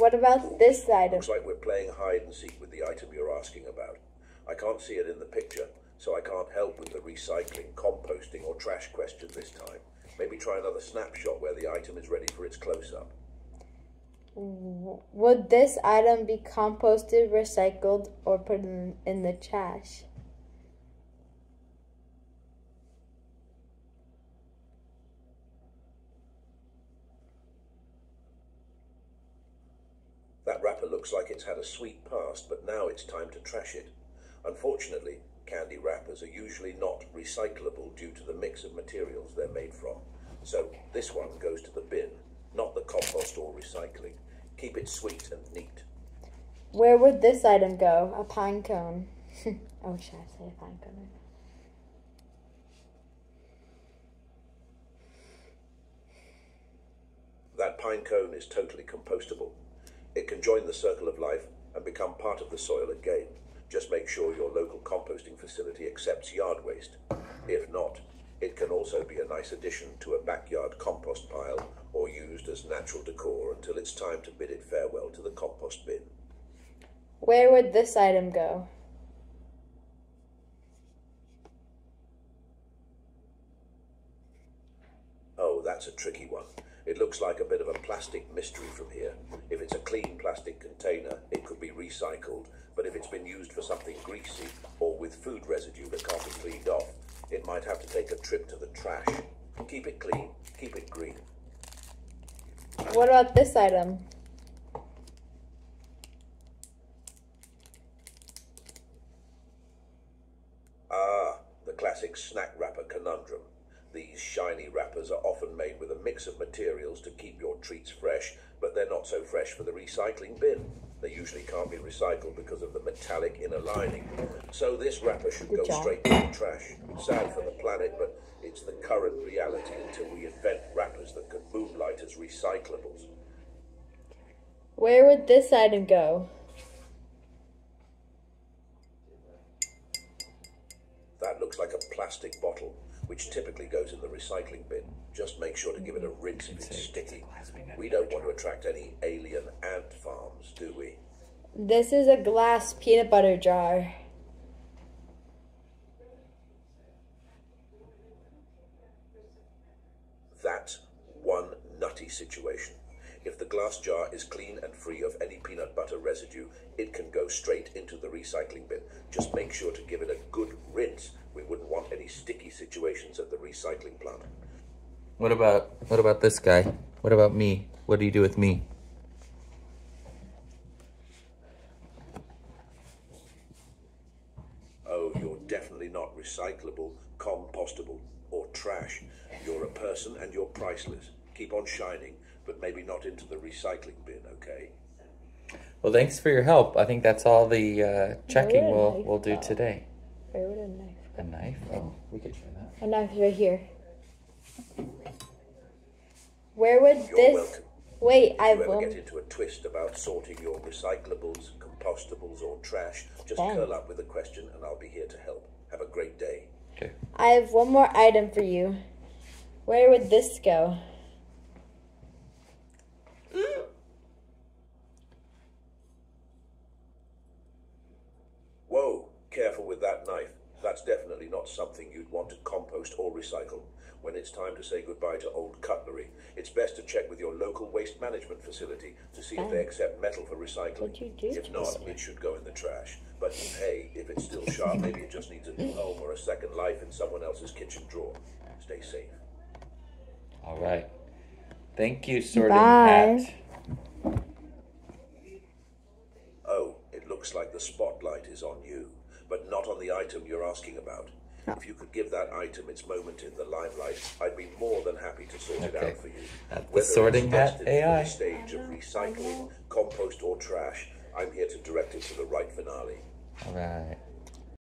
What about this item? Looks like we're playing hide and seek with the item you're asking about. I can't see it in the picture, so I can't help with the recycling, composting, or trash question this time. Maybe try another snapshot where the item is ready for its close up. Would this item be composted, recycled, or put in, in the trash? That wrapper looks like it's had a sweet past, but now it's time to trash it. Unfortunately, candy wrappers are usually not recyclable due to the mix of materials they're made from. So this one goes to the bin, not the compost or recycling. Keep it sweet and neat. Where would this item go? A pine cone. oh, should I say a pine cone? That pine cone is totally compostable. It can join the circle of life and become part of the soil again. Just make sure your local composting facility accepts yard waste. If not, it can also be a nice addition to a backyard compost pile or used as natural decor until it's time to bid it farewell to the compost bin. Where would this item go? Oh, that's a tricky one. It looks like a bit of a plastic mystery from here. If it's a clean plastic container, it could be recycled, but if it's been used for something greasy or with food residue that can't be cleaned off, it might have to take a trip to the trash. Keep it clean, keep it green. What about this item? Ah, the classic snack wrapper conundrum. These shiny wrappers are often made with a mix of materials to keep your treats fresh, but they're not so fresh for the recycling bin. They usually can't be recycled because of the metallic inner lining. So this wrapper should Good go job. straight to the trash. Sad for the planet, but it's the current reality until we invent wrappers that can moonlight as recyclables. Where would this item go? That looks like a plastic bottle, which typically goes in the recycling bin. Just make sure to give it a rinse if it's sticky. We don't want to attract any alien ant farms, do we? This is a glass peanut butter jar. That's one nutty situation. If the glass jar is clean and free of any peanut butter residue, it can go straight into the recycling bin. Just make sure to give it a good rinse. We wouldn't want any sticky situations at the recycling plant. What about what about this guy? What about me? What do you do with me? Oh, you're definitely not recyclable, compostable, or trash. You're a person and you're priceless. Keep on shining, but maybe not into the recycling bin, okay? Well, thanks for your help. I think that's all the uh, checking we'll we'll do go? today. Where would a knife A knife? Oh, we could try that. A knife's right here. Where would You're this? welcome. Wait, I If you ever will. get into a twist about sorting your recyclables, compostables, or trash, just Thanks. curl up with a question and I'll be here to help. Have a great day. Okay. I have one more item for you. Where would this go? That knife. That's definitely not something you'd want to compost or recycle. When it's time to say goodbye to old cutlery, it's best to check with your local waste management facility to see if they accept metal for recycling. You do If not, it should go in the trash. But hey, if it's still sharp, maybe it just needs a new home or a second life in someone else's kitchen drawer. Stay safe. All right. Thank you, sorting Bye. hat. Oh, it looks like the spotlight is on you, but not on the item you're asking about. Ah. If you could give that item its moment in the limelight, I'd be more than happy to sort it out for you. At the Whether sorting it's hat destined AI. The stage of recycling, compost, or trash, I'm here to direct it to the right finale. All right.